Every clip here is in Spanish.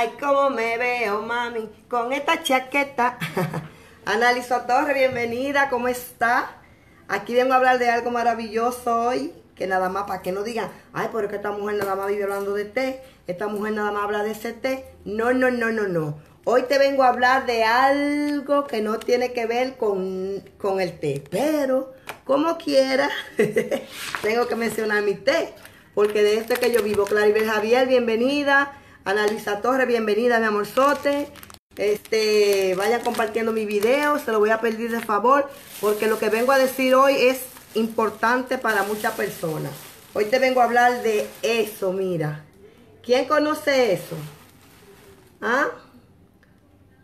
Ay, cómo me veo, mami, con esta chaqueta. Analizo Torre, bienvenida, ¿cómo está? Aquí vengo a hablar de algo maravilloso hoy, que nada más, para que no digan, ay, pero es que esta mujer nada más vive hablando de té, esta mujer nada más habla de ese té. No, no, no, no, no. Hoy te vengo a hablar de algo que no tiene que ver con, con el té, pero como quiera, tengo que mencionar mi té, porque de este que yo vivo. Claribel Javier, bienvenida. Ana Luisa Torres, bienvenida, mi amorzote. Este, vayan compartiendo mi video, se lo voy a pedir de favor, porque lo que vengo a decir hoy es importante para muchas personas. Hoy te vengo a hablar de eso, mira. ¿Quién conoce eso? ¿Ah?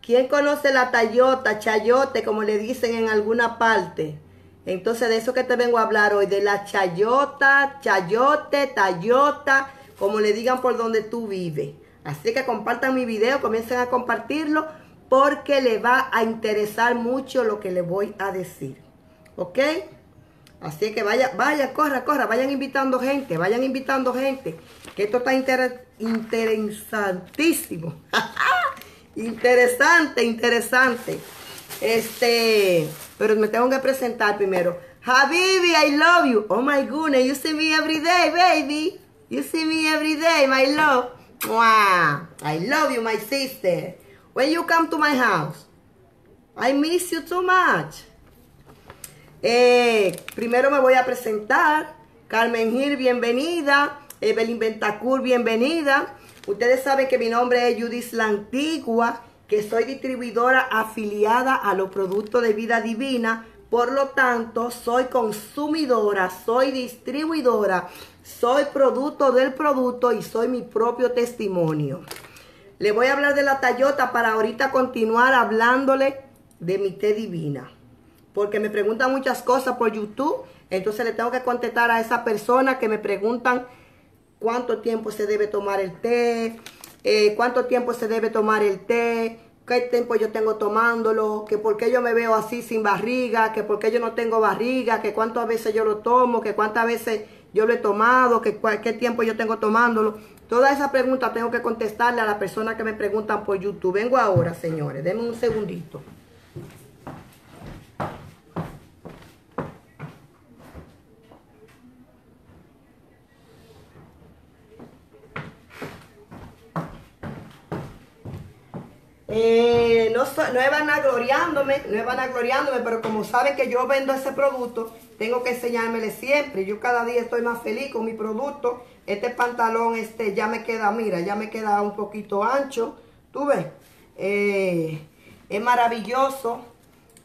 ¿Quién conoce la tayota, chayote, como le dicen en alguna parte? Entonces, de eso que te vengo a hablar hoy, de la chayota, chayote, tayota, como le digan por donde tú vives. Así que compartan mi video, comiencen a compartirlo porque le va a interesar mucho lo que le voy a decir. ¿Ok? Así que vaya, vaya, corra, corra, vayan invitando gente, vayan invitando gente. Que esto está interesantísimo. interesante, interesante. Este, pero me tengo que presentar primero. Habibi, I love you. Oh my goodness, you see me every day, baby. You see me every day, my love. Wow, I love you, my sister. When you come to my house, I miss you too much. Eh, primero me voy a presentar. Carmen Gil, bienvenida. Evelyn Ventacur, bienvenida. Ustedes saben que mi nombre es Judith La Antigua, que soy distribuidora afiliada a los productos de vida divina. Por lo tanto, soy consumidora, soy distribuidora soy producto del producto y soy mi propio testimonio. Le voy a hablar de la Tayota para ahorita continuar hablándole de mi té divina. Porque me preguntan muchas cosas por YouTube. Entonces le tengo que contestar a esa persona que me preguntan cuánto tiempo se debe tomar el té, eh, cuánto tiempo se debe tomar el té, qué tiempo yo tengo tomándolo, que por qué yo me veo así sin barriga, que por qué yo no tengo barriga, que cuántas veces yo lo tomo, que cuántas veces yo lo he tomado, que, qué tiempo yo tengo tomándolo. Todas esas preguntas tengo que contestarle a las personas que me preguntan por YouTube. Vengo ahora, señores. Denme un segundito. Eh, no, no es vanagloriándome, no es vanagloriándome, pero como saben que yo vendo ese producto, tengo que enseñármele siempre. Yo cada día estoy más feliz con mi producto. Este pantalón este ya me queda, mira, ya me queda un poquito ancho. ¿Tú ves? Eh, es maravilloso.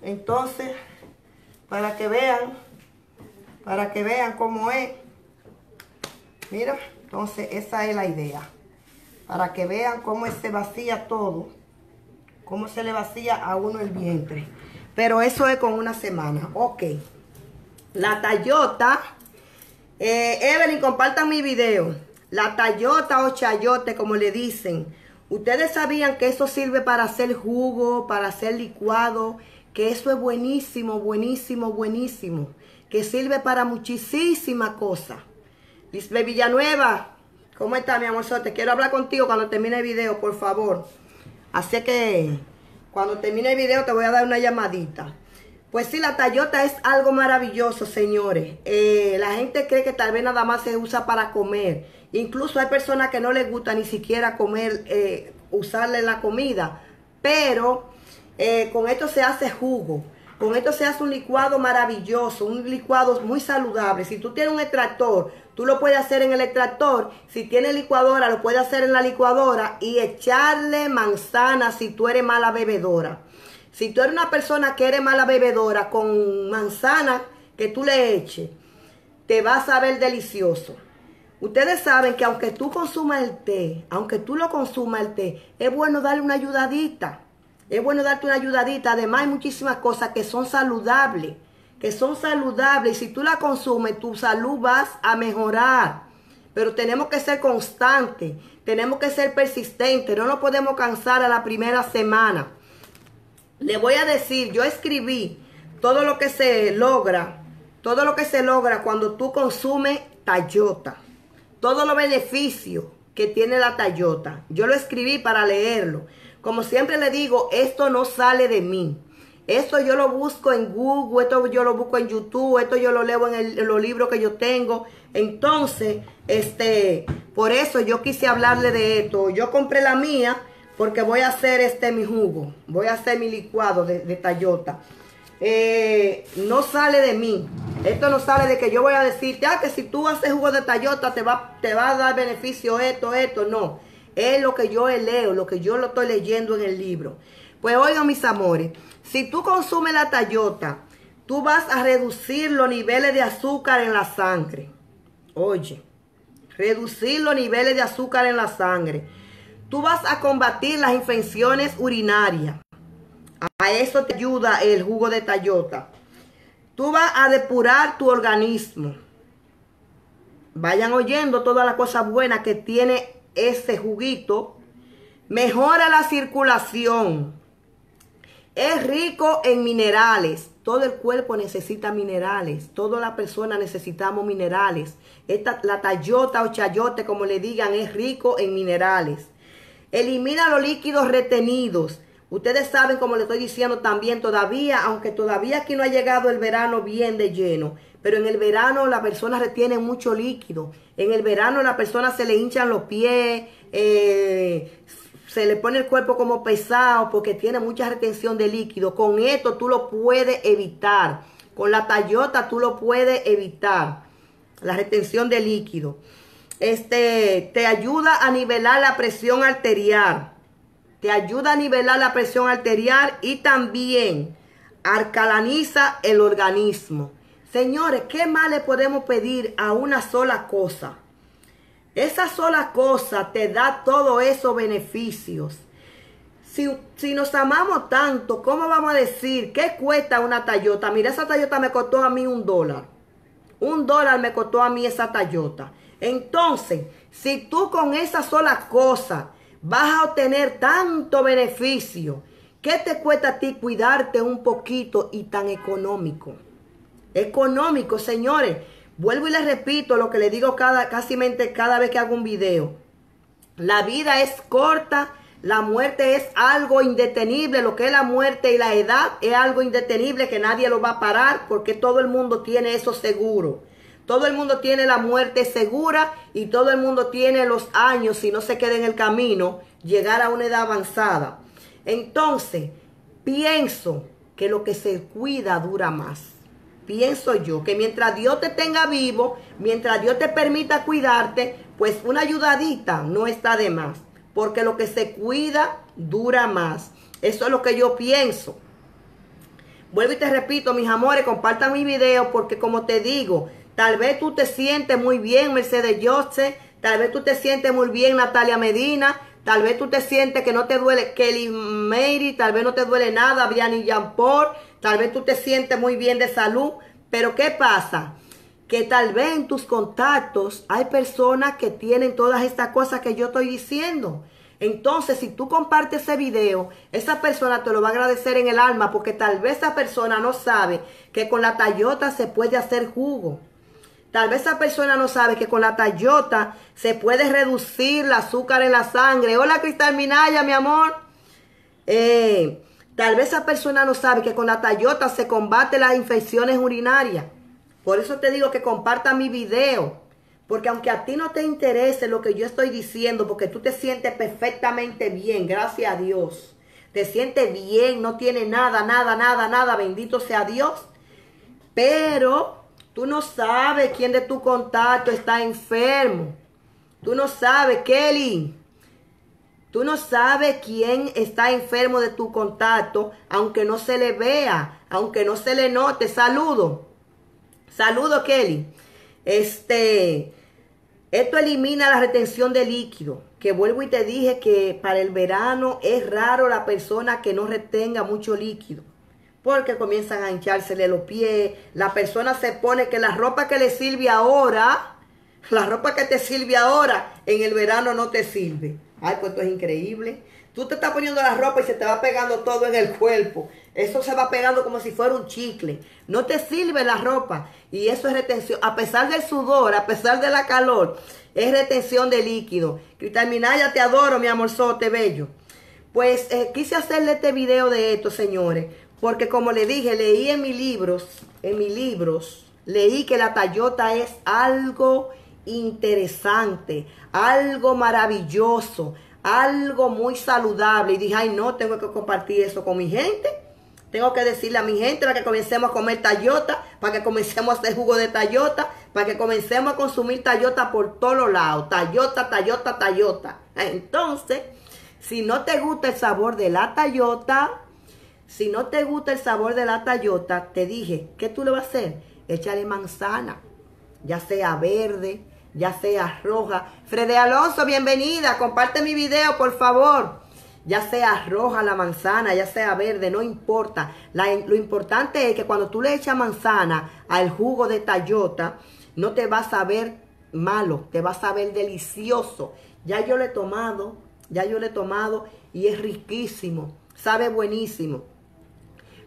Entonces, para que vean, para que vean cómo es. Mira, entonces esa es la idea. Para que vean cómo se vacía todo. Cómo se le vacía a uno el vientre. Pero eso es con una semana. Ok. La Tayota. Eh, Evelyn, compartan mi video. La Tayota o chayote, como le dicen. Ustedes sabían que eso sirve para hacer jugo, para hacer licuado. Que eso es buenísimo, buenísimo, buenísimo. Que sirve para muchísimas cosas. Lisbeth Villanueva, ¿cómo está mi amor? Te quiero hablar contigo cuando termine el video, por favor. Así que cuando termine el video te voy a dar una llamadita. Pues sí, la Tayota es algo maravilloso, señores. Eh, la gente cree que tal vez nada más se usa para comer. Incluso hay personas que no les gusta ni siquiera comer, eh, usarle la comida. Pero eh, con esto se hace jugo. Con esto se hace un licuado maravilloso, un licuado muy saludable. Si tú tienes un extractor, tú lo puedes hacer en el extractor. Si tienes licuadora, lo puedes hacer en la licuadora y echarle manzana si tú eres mala bebedora. Si tú eres una persona que eres mala bebedora con manzana que tú le eches, te va a saber delicioso. Ustedes saben que aunque tú consumas el té, aunque tú lo consumas el té, es bueno darle una ayudadita. Es bueno darte una ayudadita. Además hay muchísimas cosas que son saludables. Que son saludables. Y si tú la consumes, tu salud vas a mejorar. Pero tenemos que ser constantes. Tenemos que ser persistentes. No nos podemos cansar a la primera semana. Le voy a decir, yo escribí todo lo que se logra, todo lo que se logra cuando tú consumes Tayota. Todos los beneficios que tiene la Tayota. Yo lo escribí para leerlo. Como siempre le digo, esto no sale de mí. Esto yo lo busco en Google, esto yo lo busco en YouTube, esto yo lo leo en, en, los libros que yo tengo. Entonces, este, por eso yo quise hablarle de esto. Yo compré la mía porque voy a hacer este mi jugo. Voy a hacer mi licuado de, de Tayota. Eh, no sale de mí. Esto no sale de que yo voy a decirte, ah, que si tú haces jugo de Tayota te va, te va a dar beneficio esto, esto. No. Es lo que yo leo, lo que yo lo estoy leyendo en el libro. Pues oigan mis amores, si tú consumes la Tayota, tú vas a reducir los niveles de azúcar en la sangre. Oye, reducir los niveles de azúcar en la sangre. Tú vas a combatir las infecciones urinarias. A eso te ayuda el jugo de Tayota. Tú vas a depurar tu organismo. Vayan oyendo todas las cosas buenas que tiene ese juguito. Mejora la circulación. Es rico en minerales. Todo el cuerpo necesita minerales. Toda la persona necesitamos minerales. Esta, la tayota o chayote, como le digan, es rico en minerales. Elimina los líquidos retenidos. Ustedes saben, como le estoy diciendo también, todavía, aunque todavía aquí no ha llegado el verano bien de lleno, pero en el verano la persona retiene mucho líquido. En el verano la persona se le hinchan los pies, eh, se le pone el cuerpo como pesado porque tiene mucha retención de líquido. Con esto tú lo puedes evitar. Con la Tayota tú lo puedes evitar. La retención de líquido. Este te ayuda a nivelar la presión arterial. Te ayuda a nivelar la presión arterial y también alcalaniza el organismo. Señores, ¿qué más le podemos pedir a una sola cosa? Esa sola cosa te da todos esos beneficios. Si, si, nos amamos tanto, ¿cómo vamos a decir qué cuesta una Tayota? Mira, esa Tayota me costó a mí un dólar. Un dólar me costó a mí esa Tayota. Entonces, si tú con esa sola cosa vas a obtener tanto beneficio, ¿qué te cuesta a ti cuidarte un poquito y tan económico? Económico, señores. Vuelvo y les repito lo que le digo cada, casi cada vez que hago un video. La vida es corta, la muerte es algo indetenible. Lo que es la muerte y la edad es algo indetenible que nadie lo va a parar porque todo el mundo tiene eso seguro. Todo el mundo tiene la muerte segura y todo el mundo tiene los años, si no se queda en el camino, llegar a una edad avanzada. Entonces, pienso que lo que se cuida dura más pienso yo que mientras Dios te tenga vivo, mientras Dios te permita cuidarte, pues una ayudadita no está de más. Porque lo que se cuida dura más. Eso es lo que yo pienso. Vuelvo y te repito, mis amores, compartan mi video porque como te digo, tal vez tú te sientes muy bien, Mercedes Jose, tal vez tú te sientes muy bien, Natalia Medina, tal vez tú te sientes que no te duele Kelly Mary, tal vez no te duele nada, Brianny Jampor, Tal vez tú te sientes muy bien de salud, pero ¿qué pasa? Que tal vez en tus contactos hay personas que tienen todas estas cosas que yo estoy diciendo. Entonces, si tú compartes ese video, esa persona te lo va a agradecer en el alma porque tal vez esa persona no sabe que con la tallota se puede hacer jugo. Tal vez esa persona no sabe que con la tallota se puede reducir el azúcar en la sangre. Hola, Cristal Minaya, mi amor. Eh, Tal vez esa persona no sabe que con la Tayota se combate las infecciones urinarias. Por eso te digo que comparta mi video. Porque aunque a ti no te interese lo que yo estoy diciendo, porque tú te sientes perfectamente bien, gracias a Dios. Te sientes bien, no tiene nada, nada, nada, nada, bendito sea Dios. Pero tú no sabes quién de tu contacto está enfermo. Tú no sabes, Kelly. Tú no sabes quién está enfermo de tu contacto, aunque no se le vea, aunque no se le note. Saludo. Saludo, Kelly. Este, esto elimina la retención de líquido. Que vuelvo y te dije que para el verano es raro la persona que no retenga mucho líquido. Porque comienzan a hinchársele los pies. La persona se pone que la ropa que le sirve ahora, la ropa que te sirve ahora, en el verano no te sirve. Ay, pues esto es increíble. Tú te estás poniendo la ropa y se te va pegando todo en el cuerpo. Eso se va pegando como si fuera un chicle. No te sirve la ropa. Y eso es retención. A pesar del sudor, a pesar de la calor, es retención de líquido. Cristal te adoro, mi amorzote bello. Pues eh, quise hacerle este video de esto, señores. Porque como le dije, leí en mis libros, en mis libros, leí que la Tayota es algo interesante, algo maravilloso, algo muy saludable. Y dije, ay, no, tengo que compartir eso con mi gente. Tengo que decirle a mi gente para que comencemos a comer Tayota, para que comencemos a hacer jugo de Tayota, para que comencemos a consumir Tayota por todos lados. Tayota, Tayota, Tayota. Entonces, si no te gusta el sabor de la Tayota, si no te gusta el sabor de la Tayota, te dije, ¿qué tú le vas a hacer? Échale manzana, ya sea verde, ya sea roja. Frede Alonso, bienvenida. Comparte mi video, por favor. Ya sea roja la manzana, ya sea verde, no importa. lo importante es que cuando tú le echas manzana al jugo de Tayota, no te va a saber malo, te va a saber delicioso. Ya yo lo he tomado, ya yo lo he tomado y es riquísimo, sabe buenísimo.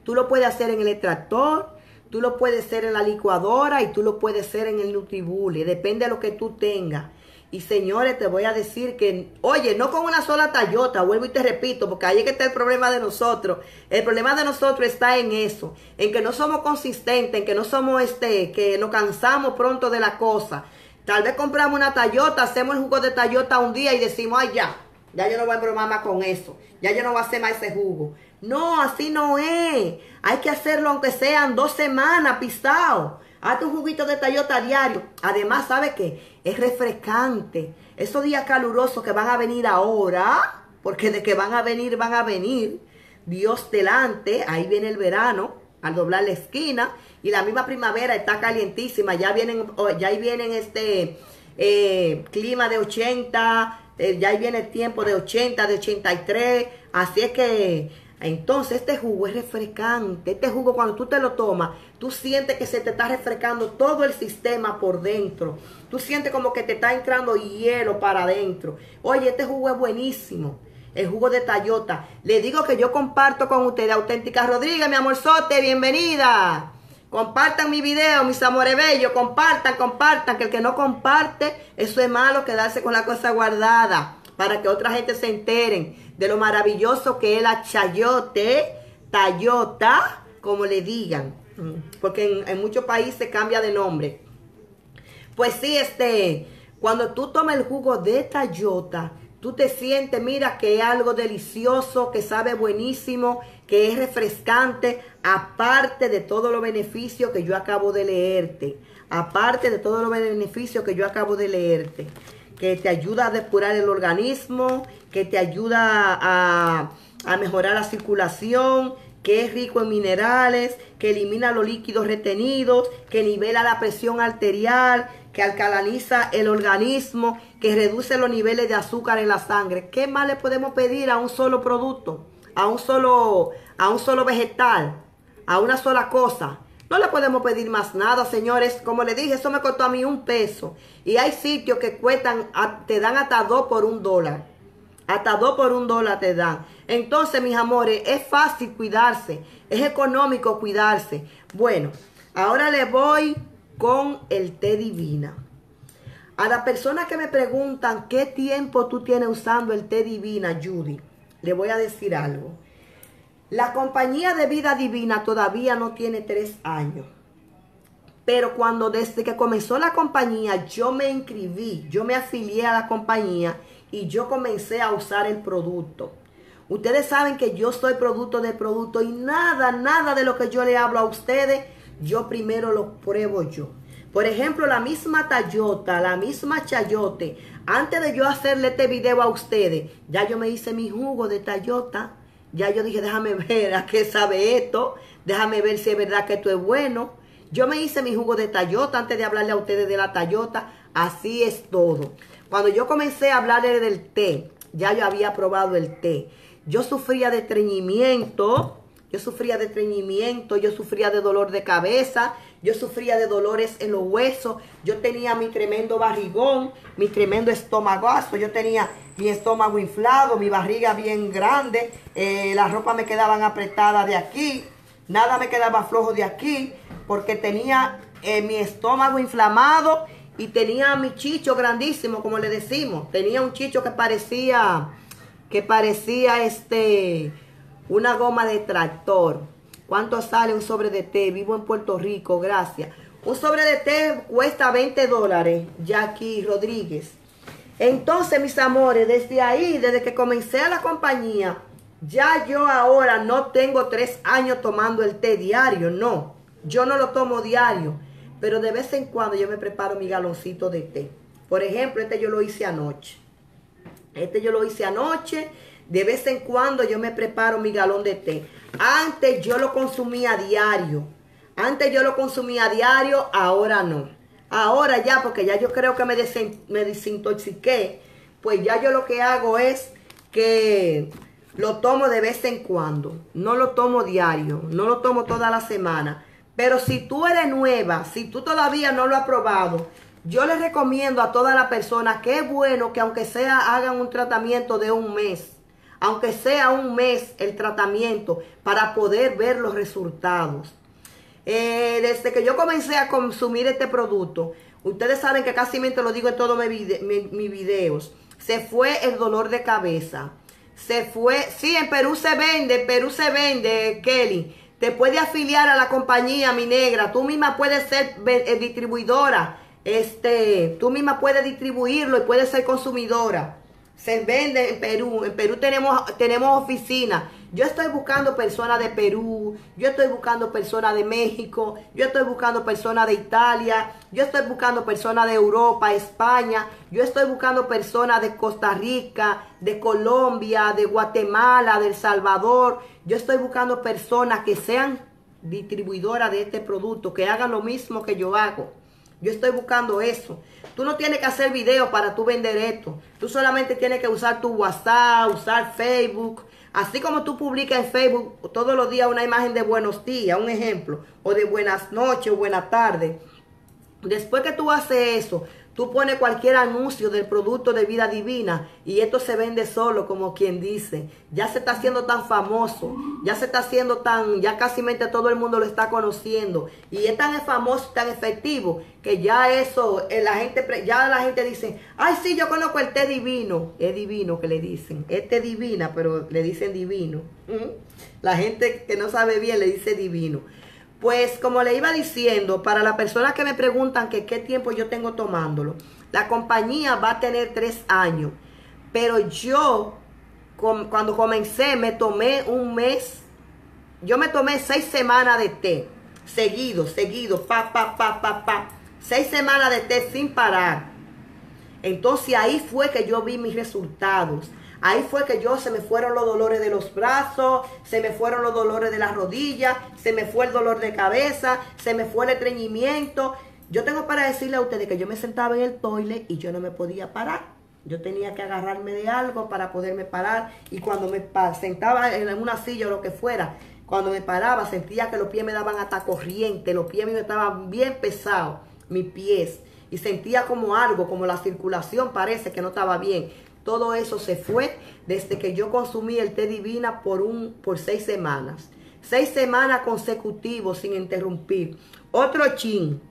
Tú lo puedes hacer en el extractor, Tú lo puedes hacer en la licuadora y tú lo puedes hacer en el Nutribully. Depende de lo que tú tengas. Y señores, te voy a decir que, oye, no con una sola Tayota, vuelvo y te repito, porque ahí es que está el problema de nosotros. El problema de nosotros está en eso, en que no somos consistentes, en que no somos este, que nos cansamos pronto de la cosa. Tal vez compramos una Tayota, hacemos el jugo de Tayota un día y decimos, ay ya, ya yo no voy a bromar más con eso, ya yo no voy a hacer más ese jugo. No, así no es. Hay que hacerlo aunque sean dos semanas pisado. Hazte un juguito de Tayota diario. Además, ¿sabe qué? Es refrescante. Esos días calurosos que van a venir ahora, porque de que van a venir, van a venir. Dios delante, ahí viene el verano, al doblar la esquina. Y la misma primavera está calientísima. Ya vienen, oh, ya ahí vienen este eh, clima de 80, eh, ya ahí viene el tiempo de 80, de 83. Así es que entonces este jugo es refrescante. Este jugo cuando tú te lo tomas, tú sientes que se te está refrescando todo el sistema por dentro. Tú sientes como que te está entrando hielo para adentro. Oye, este jugo es buenísimo. El jugo de Tayota. Le digo que yo comparto con ustedes. Auténtica Rodríguez, mi amorzote, bienvenida. Compartan mi video, mis amores bellos. Compartan, compartan. Que el que no comparte, eso es malo quedarse con la cosa guardada. Para que otra gente se enteren de lo maravilloso que es la chayote, tayota, como le digan, porque en, muchos países cambia de nombre. Pues sí, este, cuando tú tomas el jugo de tayota, tú te sientes, mira, que es algo delicioso, que sabe buenísimo, que es refrescante, aparte de todos los beneficios que yo acabo de leerte. Aparte de todos los beneficios que yo acabo de leerte que te ayuda a depurar el organismo, que te ayuda a, mejorar la circulación, que es rico en minerales, que elimina los líquidos retenidos, que nivela la presión arterial, que alcalaniza el organismo, que reduce los niveles de azúcar en la sangre. ¿Qué más le podemos pedir a un solo producto? A un solo, a un solo vegetal, a una sola cosa. No le podemos pedir más nada, señores. Como le dije, eso me costó a mí un peso. Y hay sitios que cuestan, te dan hasta dos por un dólar. Hasta dos por un dólar te dan. Entonces, mis amores, es fácil cuidarse. Es económico cuidarse. Bueno, ahora le voy con el té divina. A las personas que me preguntan qué tiempo tú tienes usando el té divina, Judy, le voy a decir algo. La compañía de vida divina todavía no tiene tres años. Pero cuando desde que comenzó la compañía yo me inscribí, yo me afilié a la compañía y yo comencé a usar el producto. Ustedes saben que yo soy producto de producto y nada, nada de lo que yo le hablo a ustedes, yo primero lo pruebo yo. Por ejemplo, la misma Tayota, la misma Chayote, antes de yo hacerle este video a ustedes, ya yo me hice mi jugo de Tayota ya yo dije, déjame ver a qué sabe esto, déjame ver si es verdad que esto es bueno. Yo me hice mi jugo de Tayota antes de hablarle a ustedes de la Tayota. Así es todo. Cuando yo comencé a hablarle del té, ya yo había probado el té. Yo sufría de estreñimiento yo sufría de estreñimiento, yo sufría de dolor de cabeza, yo sufría de dolores en los huesos, yo tenía mi tremendo barrigón, mi tremendo estomagazo, yo tenía mi estómago inflado, mi barriga bien grande, eh, la ropa me quedaban apretada de aquí, nada me quedaba flojo de aquí, porque tenía eh, mi estómago inflamado y tenía mi chicho grandísimo, como le decimos, tenía un chicho que parecía, que parecía este una goma de tractor. ¿Cuánto sale un sobre de té? Vivo en Puerto Rico, gracias. Un sobre de té cuesta 20 dólares, Jackie Rodríguez. Entonces, mis amores, desde ahí, desde que comencé a la compañía, ya yo ahora no tengo tres años tomando el té diario, no. Yo no lo tomo diario, pero de vez en cuando yo me preparo mi galoncito de té. Por ejemplo, este yo lo hice anoche. Este yo lo hice anoche de vez en cuando yo me preparo mi galón de té. Antes yo lo consumía a diario. Antes yo lo consumía a diario, ahora no. Ahora ya, porque ya yo creo que me, me desintoxiqué, pues ya yo lo que hago es que lo tomo de vez en cuando. No lo tomo diario, no lo tomo toda la semana. Pero si tú eres nueva, si tú todavía no lo has probado, yo les recomiendo a todas las personas que es bueno que aunque sea hagan un tratamiento de un mes aunque sea un mes el tratamiento, para poder ver los resultados. Eh, desde que yo comencé a consumir este producto, ustedes saben que casi me lo digo en todos mis videos, se fue el dolor de cabeza. Se fue, sí, en Perú se vende, en Perú se vende, Kelly. Te puede afiliar a la compañía, mi negra. Tú misma puedes ser eh, distribuidora. Este, tú misma puedes distribuirlo y puedes ser consumidora. Se vende en Perú. En Perú tenemos, tenemos oficinas. Yo estoy buscando personas de Perú, yo estoy buscando personas de México, yo estoy buscando personas de Italia, yo estoy buscando personas de Europa, España, yo estoy buscando personas de Costa Rica, de Colombia, de Guatemala, de El Salvador. Yo estoy buscando personas que sean distribuidoras de este producto, que hagan lo mismo que yo hago. Yo estoy buscando eso. Tú no tienes que hacer videos para tú vender esto. Tú solamente tienes que usar tu WhatsApp, usar Facebook. Así como tú publicas en Facebook todos los días una imagen de buenos días, un ejemplo, o de buenas noches o buenas tardes. Después que tú haces eso, Tú pones cualquier anuncio del producto de vida divina y esto se vende solo, como quien dice. Ya se está haciendo tan famoso, ya se está haciendo tan, ya casi todo el mundo lo está conociendo. Y es tan famoso, tan efectivo, que ya eso, eh, la gente, ya la gente dice, ay sí, yo conozco el té divino. Es divino que le dicen, es té divina, pero le dicen divino. La gente que no sabe bien le dice divino. Pues como le iba diciendo, para las personas que me preguntan que qué tiempo yo tengo tomándolo, la compañía va a tener tres años. Pero yo, cuando comencé, me tomé un mes, yo me tomé seis semanas de té, seguido, seguido, pa, pa, pa, pa, pa. Seis semanas de té sin parar. Entonces ahí fue que yo vi mis resultados. Ahí fue que yo se me fueron los dolores de los brazos, se me fueron los dolores de las rodillas, se me fue el dolor de cabeza, se me fue el estreñimiento. Yo tengo para decirle a ustedes que yo me sentaba en el toilet y yo no me podía parar. Yo tenía que agarrarme de algo para poderme parar y cuando me sentaba en una silla o lo que fuera, cuando me paraba sentía que los pies me daban hasta corriente, los pies me estaban bien pesados, mis pies, y sentía como algo, como la circulación parece que no estaba bien. Todo eso se fue desde que yo consumí el té divina por, un, por seis semanas. Seis semanas consecutivos sin interrumpir. Otro chin.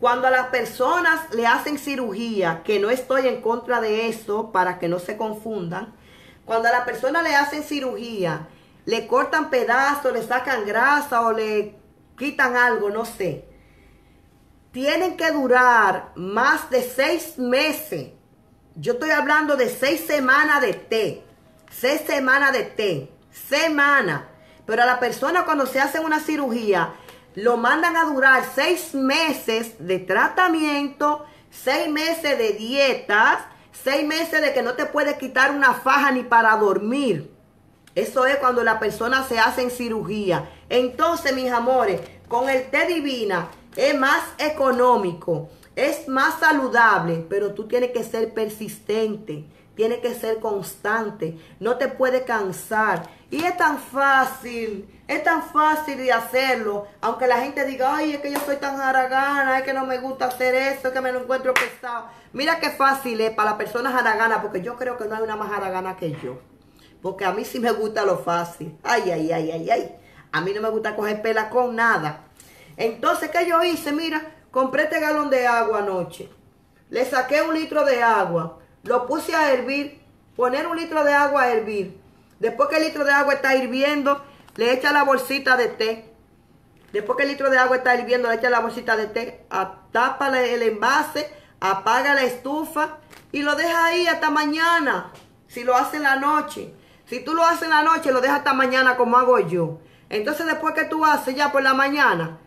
Cuando a las personas le hacen cirugía, que no estoy en contra de eso para que no se confundan, cuando a la persona le hacen cirugía, le cortan pedazos, le sacan grasa o le quitan algo, no sé. Tienen que durar más de seis meses yo estoy hablando de seis semanas de té. Seis semanas de té. Semana. Pero a la persona cuando se hace una cirugía, lo mandan a durar seis meses de tratamiento, seis meses de dietas, seis meses de que no te puedes quitar una faja ni para dormir. Eso es cuando la persona se hace en cirugía. Entonces, mis amores, con el té divina es más económico es más saludable, pero tú tienes que ser persistente, tienes que ser constante, no te puedes cansar. Y es tan fácil, es tan fácil de hacerlo, aunque la gente diga, ay, es que yo soy tan haragana, es que no me gusta hacer esto, es que me lo encuentro pesado. Mira qué fácil es para las personas haraganas, porque yo creo que no hay una más haragana que yo. Porque a mí sí me gusta lo fácil. Ay, ay, ay, ay, ay. A mí no me gusta coger pela con nada. Entonces, ¿qué yo hice? Mira, compré este galón de agua anoche. Le saqué un litro de agua. Lo puse a hervir. Poner un litro de agua a hervir Después que el litro de agua está hirviendo, le echa la bolsita de té. Después que el litro de agua está hirviendo, le echa la bolsita de té, tapa el envase, apaga la estufa y lo deja ahí hasta mañana. Si lo hace en la noche. Si tú lo haces en la noche, lo dejas hasta mañana como hago yo. Entonces después que tú haces ya por la mañana,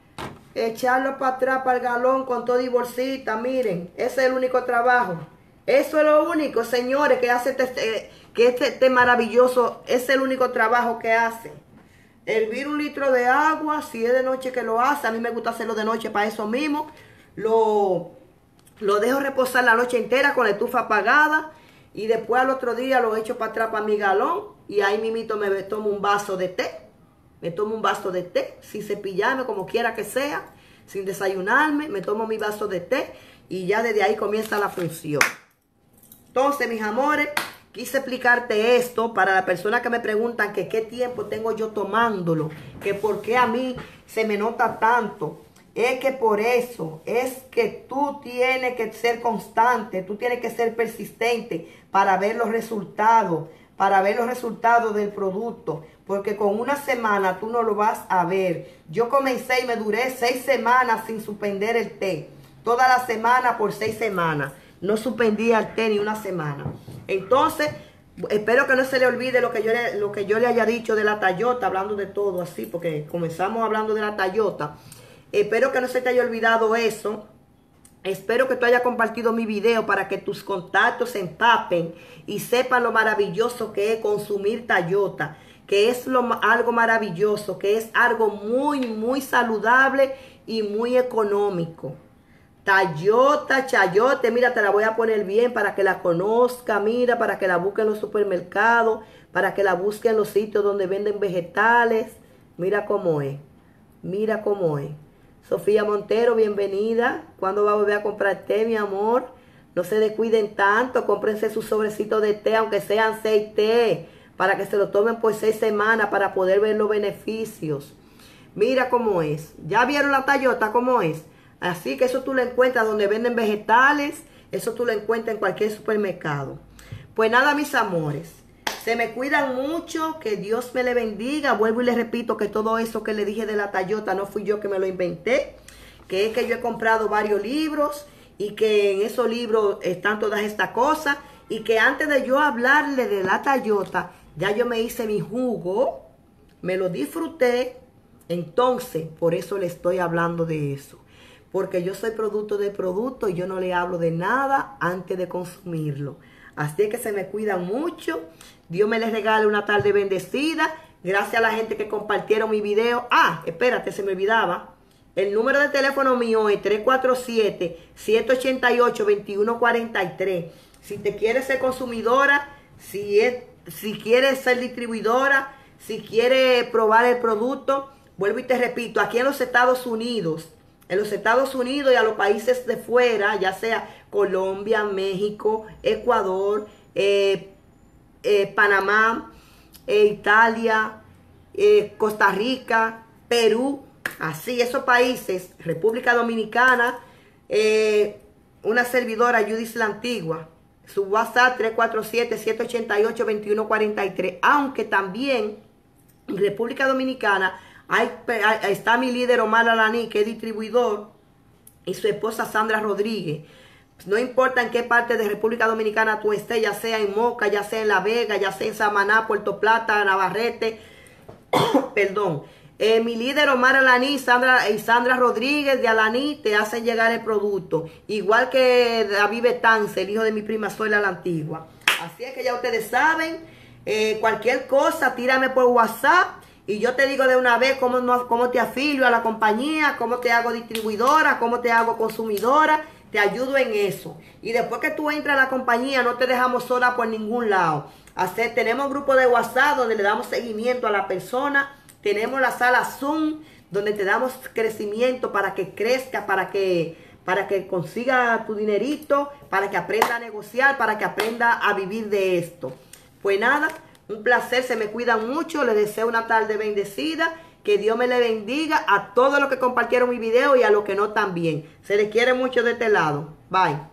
echarlo para atrás para el galón con todo y bolsita, miren, ese es el único trabajo. Eso es lo único, señores, que hace este, que este, este, maravilloso es el único trabajo que hace. Hervir un litro de agua, si es de noche que lo hace, a mí me gusta hacerlo de noche para eso mismo. Lo, lo dejo reposar la noche entera con la estufa apagada y después al otro día lo echo para atrás para mi galón y ahí mimito me tomo un vaso de té. Me tomo un vaso de té, sin cepillarme, como quiera que sea, sin desayunarme, me tomo mi vaso de té y ya desde ahí comienza la función. Entonces, mis amores, Quise explicarte esto para las personas que me preguntan que qué tiempo tengo yo tomándolo, que por qué a mí se me nota tanto. Es que por eso es que tú tienes que ser constante, tú tienes que ser persistente para ver los resultados, para ver los resultados del producto. Porque con una semana tú no lo vas a ver. Yo comencé y me duré seis semanas sin suspender el té. Toda la semana por seis semanas. No suspendía el té ni una semana. Entonces, espero que no se le olvide lo que yo le, lo que yo le haya dicho de la Tayota, hablando de todo así, porque comenzamos hablando de la Tayota. Espero que no se te haya olvidado eso. Espero que tú hayas compartido mi video para que tus contactos se empapen y sepan lo maravilloso que es consumir Tayota, que es algo maravilloso, que es algo muy, muy saludable y muy económico. Tayota, Chayote, mira, te la voy a poner bien para que la conozca, mira, para que la busque en los supermercados, para que la busque en los sitios donde venden vegetales. Mira cómo es, mira cómo es. Sofía Montero, bienvenida. ¿Cuándo va a volver a comprar té, mi amor? No se descuiden tanto, cómprense su sobrecito de té, aunque sean seis té, para que se lo tomen por seis semanas para poder ver los beneficios. Mira cómo es. ¿Ya vieron la Tayota cómo es? Así que eso tú lo encuentras donde venden vegetales, eso tú lo encuentras en cualquier supermercado. Pues nada, mis amores, se me cuidan mucho, que Dios me le bendiga. Vuelvo y les repito que todo eso que le dije de la Tayota no fui yo que me lo inventé, que es que yo he comprado varios libros y que en esos libros están todas estas cosas y que antes de yo hablarle de la Tayota, ya yo me hice mi jugo, me lo disfruté, entonces por eso le estoy hablando de eso porque yo soy producto de producto y yo no le hablo de nada antes de consumirlo. Así que se me cuidan mucho. Dios me les regale una tarde bendecida. Gracias a la gente que compartieron mi video. Ah, espérate, se me olvidaba. El número de teléfono mío es 347-788-2143. Si te quieres ser consumidora, si, es, si quieres ser distribuidora, si quieres probar el producto, vuelvo y te repito, aquí en los Estados Unidos, en los Estados Unidos y a los países de fuera, ya sea Colombia, México, Ecuador, eh, eh, Panamá, eh, Italia, Costa Rica, Perú, así esos países, República Dominicana, una servidora Judith la Antigua, su WhatsApp 347-788-2143, aunque también en República Dominicana Ahí, está mi líder Omar Alaní, que es distribuidor, y su esposa Sandra Rodríguez. No importa en qué parte de República Dominicana tú estés, ya sea en Moca, ya sea en La Vega, ya sea en Samaná, Puerto Plata, Navarrete, perdón. Eh, mi líder Omar Alaní Sandra, y Sandra Rodríguez de Alaní te hacen llegar el producto. Igual que David Betance, el hijo de mi prima Zoila la Antigua. Así es que ya ustedes saben, eh, cualquier cosa, tírame por WhatsApp y yo te digo de una vez cómo, cómo te afilio a la compañía, cómo te hago distribuidora, cómo te hago consumidora. Te ayudo en eso. Y después que tú entras a la compañía, no te dejamos sola por ningún lado. hacer, tenemos grupo de WhatsApp donde le damos seguimiento a la persona, tenemos la sala Zoom donde te damos crecimiento para que crezca, para que para que consiga tu dinerito, para que aprenda a negociar, para que aprenda a vivir de esto. Pues nada, un placer, se me cuidan mucho, les deseo una tarde bendecida, que Dios me le bendiga a todos los que compartieron mi video y a los que no también. Se les quiere mucho de este lado. Bye.